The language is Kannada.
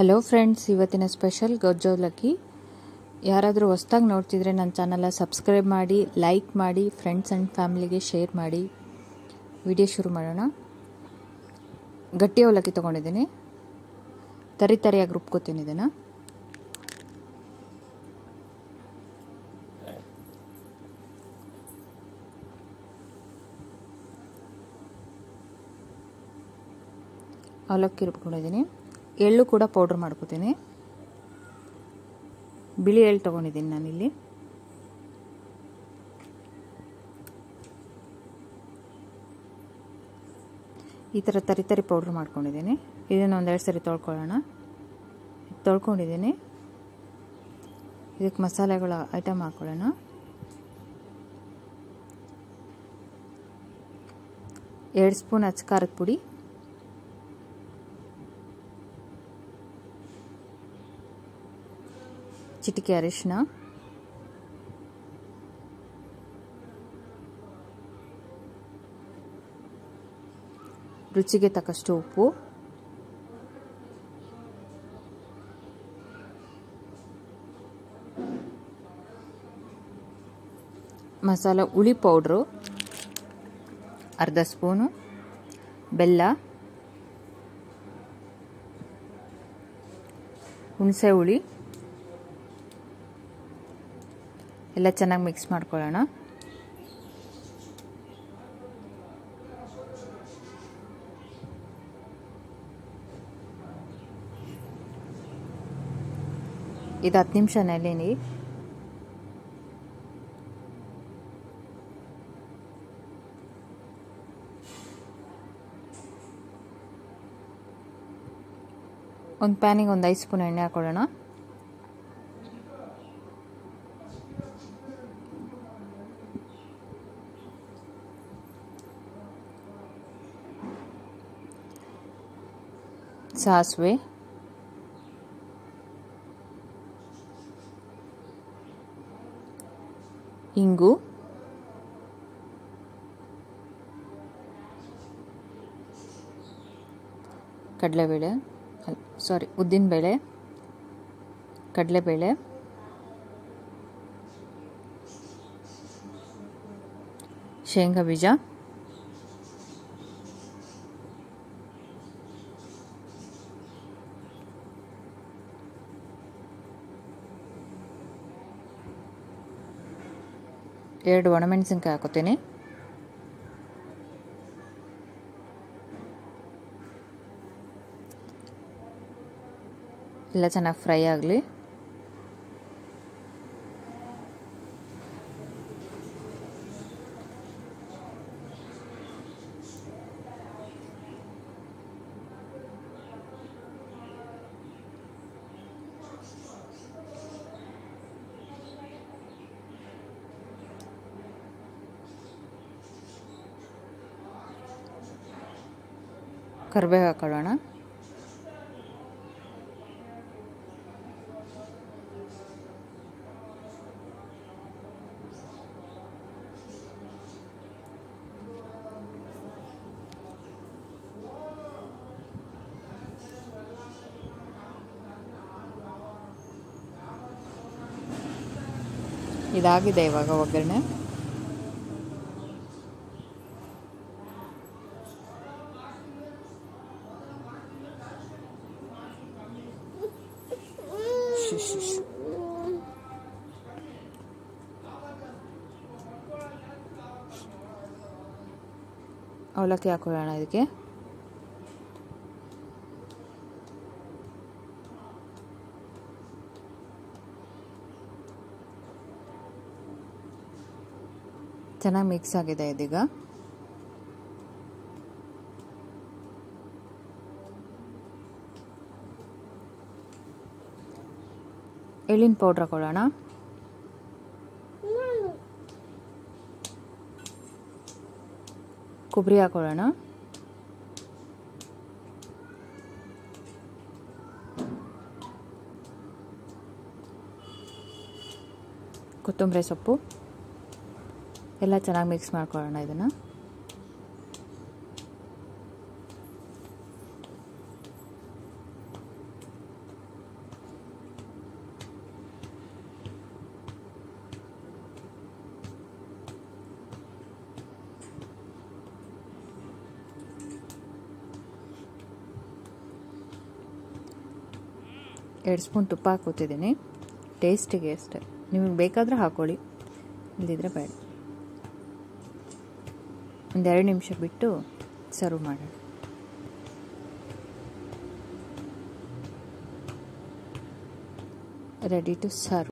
ಹಲೋ ಫ್ರೆಂಡ್ಸ್ ಇವತ್ತಿನ ಸ್ಪೆಷಲ್ ಗೊಜ್ಜೋಲಕ್ಕಿ ಯಾರಾದರೂ ಹೊಸ್ದಾಗಿ ನೋಡ್ತಿದ್ರೆ ನನ್ನ ಚಾನಲ ಸಬ್ಸ್ಕ್ರೈಬ್ ಮಾಡಿ ಲೈಕ್ ಮಾಡಿ ಫ್ರೆಂಡ್ಸ್ ಆ್ಯಂಡ್ ಫ್ಯಾಮಿಲಿಗೆ ಶೇರ್ ಮಾಡಿ. ವಿಡಿಯೋ ಶುರು ಮಾಡೋಣ. ಗಟ್ಟಿ ಅವಲಕ್ಕಿ ತೊಗೊಂಡಿದ್ದೀನಿ. ತರಿ ತರಿಯಾಗಿ ರುಬ್ಕೋತೀನಿ ಇದನ್ನು. ಅವಲಕ್ಕಿ ರುಬ್ಕೊಂಡಿದ್ದೀನಿ. ಎಳ್ಳು ಕೂಡ ಪೌಡ್ರ್ ಮಾಡ್ಕೋತೀನಿ. ಬಿಳಿ ಎಳ್ಳು ತೊಗೊಂಡಿದ್ದೀನಿ ನಾನಿಲ್ಲಿ. ಈ ಥರ ತರಿ ತರಿ ಪೌಡ್ರ್ ಮಾಡ್ಕೊಂಡಿದ್ದೀನಿ. ಇದನ್ನು ಒಂದೆರಡು ಸರಿ ತೊಳ್ಕೊಳ್ಳೋಣ. ತೊಳ್ಕೊಂಡಿದ್ದೀನಿ. ಇದಕ್ಕೆ ಮಸಾಲೆಗಳ ಐಟಮ್ ಹಾಕ್ಕೊಳ್ಳೋಣ ಎರಡು ಸ್ಪೂನ್ ಅಚ್ಚ ಖಾರದ ಪುಡಿ. ಚಿಟಿಕೆ ಅರಿಶಿನ. ರುಚಿಗೆ ತಕ್ಕಷ್ಟು ಉಪ್ಪು. ಮಸಾಲ ಹುಳಿ ಪೌಡ್ರು. ಅರ್ಧ ಸ್ಪೂನು. ಬೆಲ್ಲ. ಹುಣಸೆ ಹುಳಿ. ಎಲ್ಲ ಚೆನ್ನಾಗಿ ಮಿಕ್ಸ್ ಮಾಡ್ಕೊಳ್ಳೋಣ. ಇದು ಹತ್ತು ನಿಮಿಷ ನೆಲೆನಿ ಒಂದು ಪ್ಯಾನಿಗೆ ಒಂದು ಐದು ಸ್ಪೂನ್ ಎಣ್ಣೆ ಹಾಕೊಳ್ಳೋಣ. ಸಾಸಿವೆ. ಇಂಗು. ಕಡಲೆಬೇಳೆ. ಸಾರಿ ಉದ್ದಿನಬೇಳೆ. ಕಡಲೆಬೇಳೆ. ಶೇಂಗಾ ಬೀಜ. ಎರಡು ಒಣಮೆಣಸಿನ್ಕಾಯಿ ಹಾಕೋತೀನಿ ಎಲ್ಲ ಚೆನ್ನಾಗಿ ಫ್ರೈ ಆಗಲಿ ಕರಿಬೇವು ಹಾಕೊಳ್ಳೋಣ. ಇದಾಗಿದೆ ಇವಾಗ ಒಗ್ಗರಣೆ. ಅವಲಕ್ಕಿ ಹಾಕೊಳ್ಳೋಣ ಇದಕ್ಕೆ. ಚೆನ್ನಾಗಿ ಮಿಕ್ಸ್ ಆಗಿದೆ ಇದೀಗ. ಎಳ್ಳಿನ ಪೌಡ್ರ್ ಹಾಕೊಳ್ಳೋಣ ಕೊಬ್ಬರಿ ಹಾಕೊಳ್ಳೋಣ ಕೊತ್ತಂಬರಿ ಸೊಪ್ಪು. ಎಲ್ಲ ಚೆನ್ನಾಗಿ ಮಿಕ್ಸ್ ಮಾಡ್ಕೊಳ್ಳೋಣ ಇದನ್ನು. ಎರಡು ಸ್ಪೂನ್ ತುಪ್ಪ ಹಾಕೋತಿದ್ದೀನಿ. ಟೇಸ್ಟಿಗೆ ಅಷ್ಟೇ. ನಿಮಗೆ ಬೇಕಾದರೆ ಹಾಕ್ಕೊಳ್ಳಿ ಇಲ್ಲದಿದ್ದರೆ ಬೇಡ. ಒಂದೆರಡು ನಿಮಿಷ ಬಿಟ್ಟು ಸರ್ವ್ ಮಾಡೋಣ. Ready to serve.